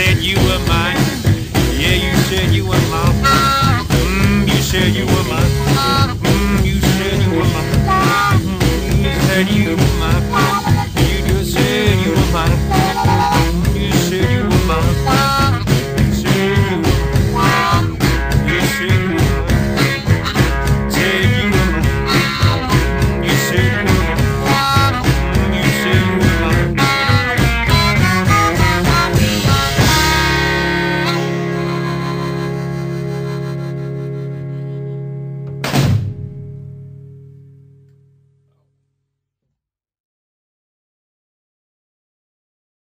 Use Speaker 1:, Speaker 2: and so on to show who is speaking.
Speaker 1: said you were mine. Yeah, you said you were mine. Mm, you said you were mine. Mm, you said you were mine. Mm, you said you